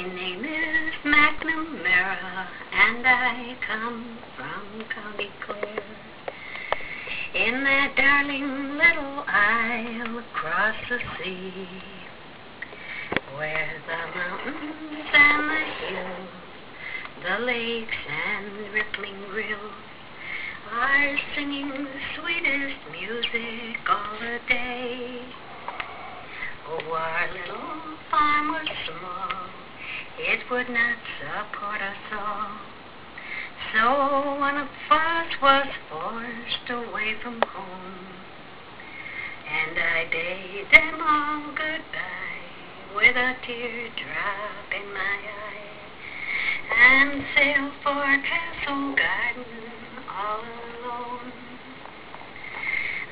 name is McNamara, and I come from County Clare. In that darling little isle across the sea, where the mountains and the hills, the lakes and rippling rills are singing the sweetest music all the day. Oh, our little farm was small, it would not support us all. So one of us was forced away from home, and I bade them all goodbye with a teardrop in my eye, and sailed for Castle Garden all alone.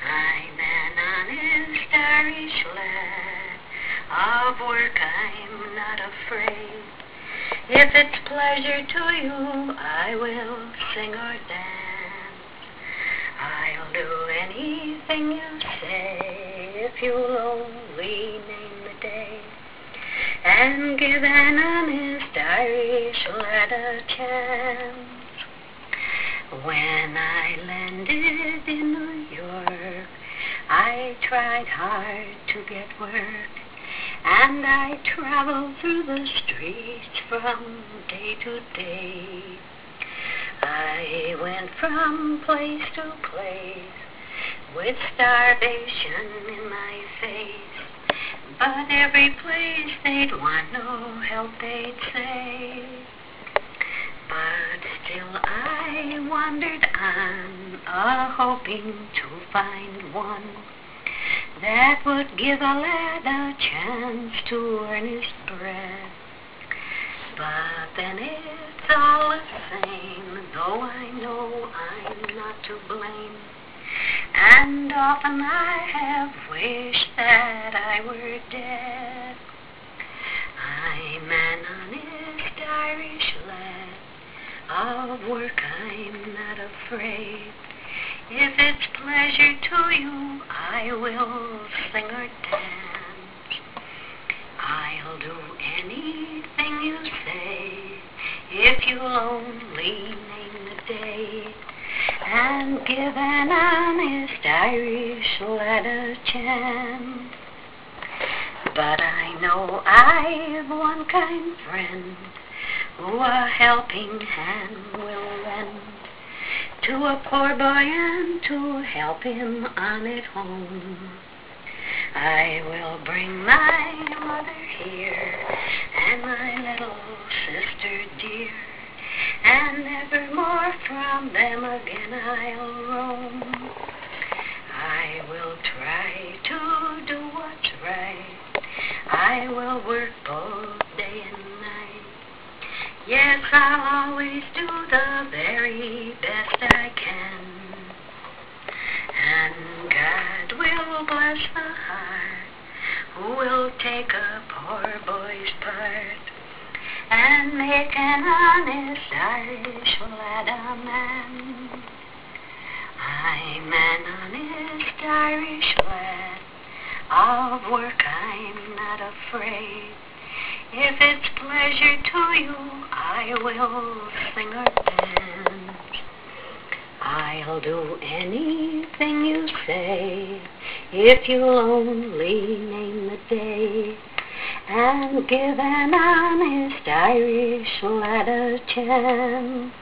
I'm an honest Irish lad, of work. If it's pleasure to you, I will sing or dance. I'll do anything you say if you'll only name the day and give an honest Irish lad a chance. When I landed in New York, I tried hard to get work, and I traveled through the streets from day to day. I went from place to place with starvation in my face, but every place they'd want no help, they'd say. But still I wandered on, a hoping to find one that would give a lad a chance to earn his bread. But then it's all the same, though I know I'm not to blame. And often I have wished that I were dead. I'm an honest Irish lad of work I'm not afraid. If it's pleasure to you, I will sing or dance. I'll do anything you say, if you'll only name the day, and give an honest Irish lad a chance. But I know I've one kind friend who a helping hand will lend to a poor boy and to help him on at home. I will bring my mother here and my little sister dear, and nevermore from them again I'll roam. I will try to do what's right. I will work both day and night. Yes, I'll always do the very will take a poor boy's part and make an honest Irish lad a man. I'm an honest Irish lad, of work I'm not afraid. If it's pleasure to you, I will sing or dance. I'll do anything you say, if you'll only name the day, and give an honest Irish lad a chance.